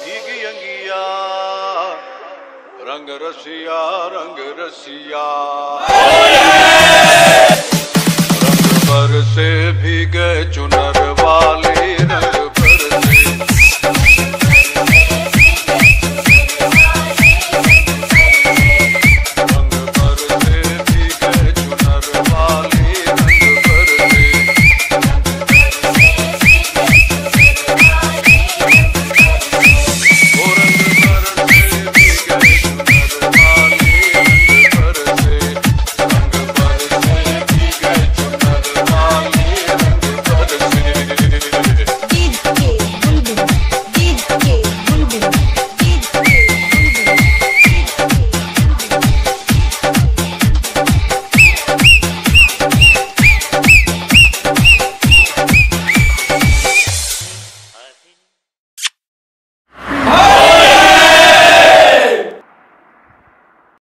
भीगी अंगिया। रंग रसिया रंग रसिया। रंग पर से भीगे चुनर वाले